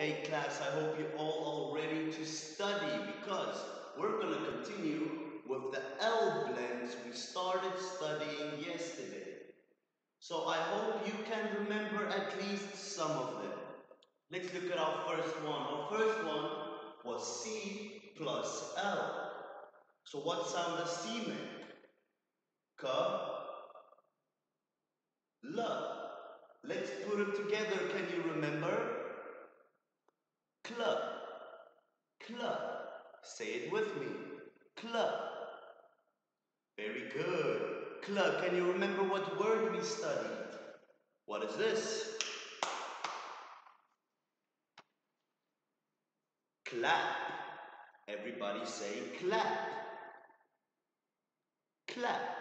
Okay, class, I hope you're all are ready to study because we're going to continue with the L blends we started studying yesterday. So I hope you can remember at least some of them. Let's look at our first one. Our first one was C plus L. So what sound does C make? K, L. Let's put them together. Can you remember? Club. Club. Say it with me. Club. Very good. Club. Can you remember what word we studied? What is this? Clap. Everybody say clap. Clap.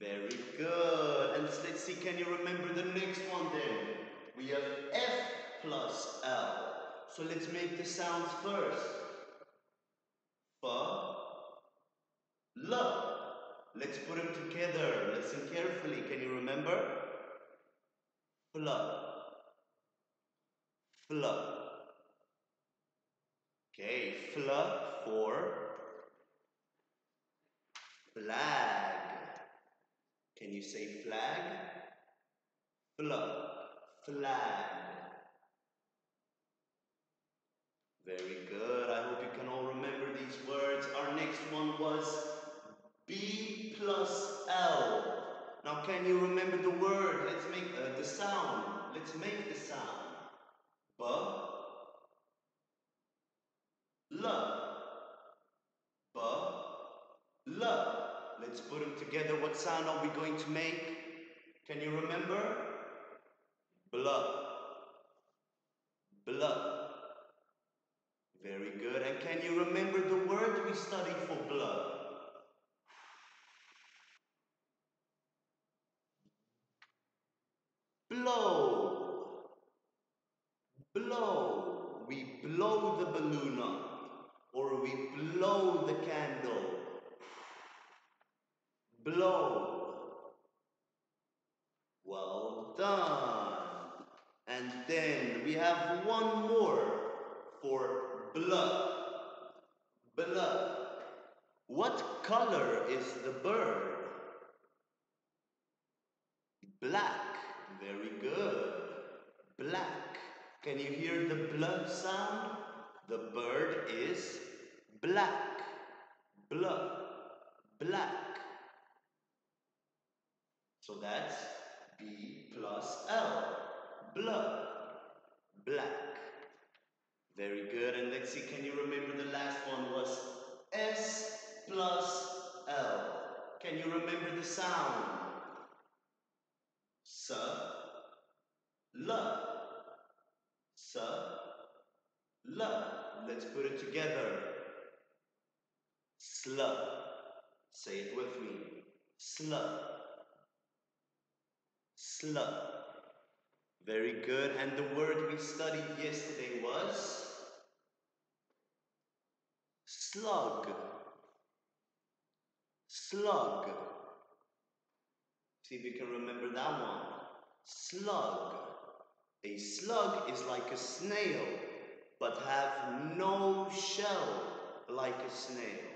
Very good. And let's see, can you remember the next one then? We have F plus L. So let's make the sounds first. F, L. Let's put them together. Listen carefully. Can you remember? Fl. Fl. Okay, fl for flag. Can you say flag? Fl. Flag. Very good. I hope you can all remember these words. Our next one was B plus L. Now, can you remember the word? Let's make uh, the sound. Let's make the sound. B, L, B, L. Let's put them together. What sound are we going to make? Can you remember? Blood. Blood. Very good. And can you remember the word we studied for blood? Blow. Blow. We blow the balloon up. Or we blow the candle. Blow. Well done. And then we have one more for blood. Blood. What color is the bird? Black. Very good. Black. Can you hear the blood sound? The bird is black. Blood. Black. So that's B plus L. Blood. Black. Very good. And let's see, can you remember the last one was S plus L? Can you remember the sound? S, L. S, L. Let's put it together. Sl. Say it with me. Sl. Sl. Very good. And the word we studied yesterday was slug. Slug. See if you can remember that one. Slug. A slug is like a snail, but have no shell like a snail.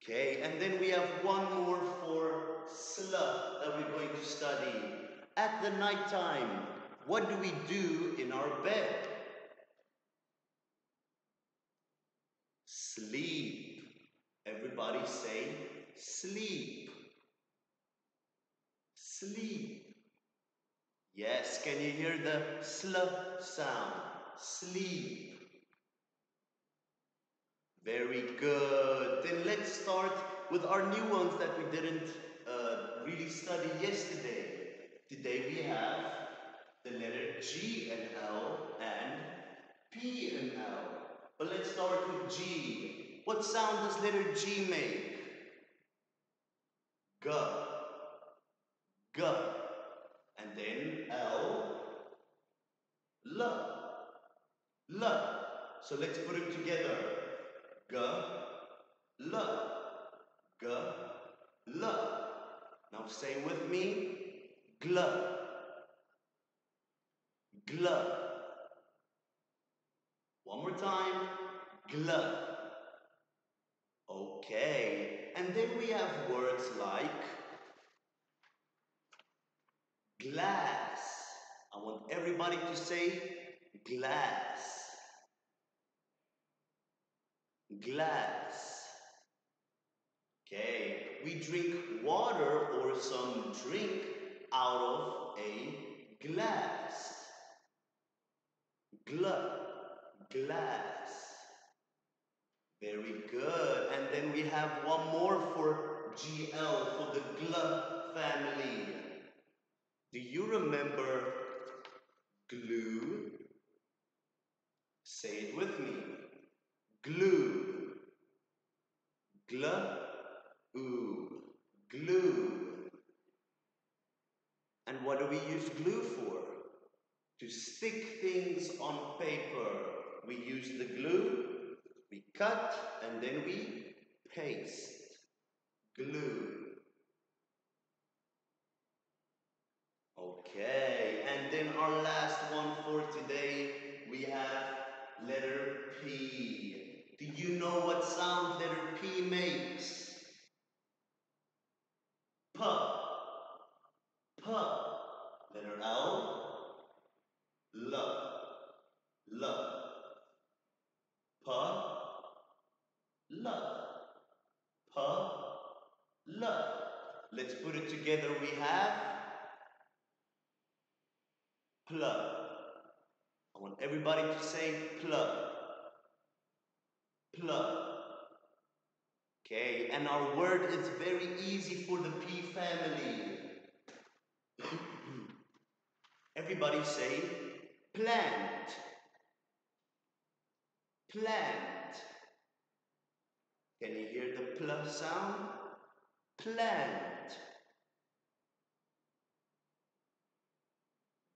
Okay, and then we have one more for slug that we're going to study. At the night time, what do we do in our bed? Sleep. Everybody say sleep. Sleep. Yes, can you hear the sl sound? Sleep. Very good. Then let's start with our new ones that we didn't uh, really study yesterday. Today we have the letter G and L and P and L. But let's start with G. What sound does letter G make? G. G. And then L. L. L. So let's put them together. G. L. G. L. Now say with me. Gl. Glove. One more time. Glove. Okay. And then we have words like glass. I want everybody to say glass. Glass. Okay. We drink water or some drink out of a glass. Gla, glass. Very good. And then we have one more for GL, for the GL family. Do you remember glue? Say it with me. Glue. Gl, ooh, glue. And what do we use glue for? To stick things on paper. We use the glue, cut, and then we paste. Glue. Okay, and then our last one for today, we have letter P. Do you know what sound letter P makes? P. P. Letter L. L. L. P. L. P. L. Let's put it together. We have plug. I want everybody to say plug. Plug. Okay, and our word is very easy for the P family. everybody say plant. Plant. Can you hear the pl sound? Plant.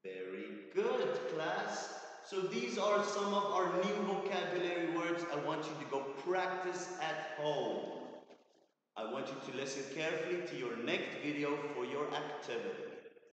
Very good, class. So these are some of our new vocabulary words I want you to go practice at home. I want you to listen carefully to your next video for your activity.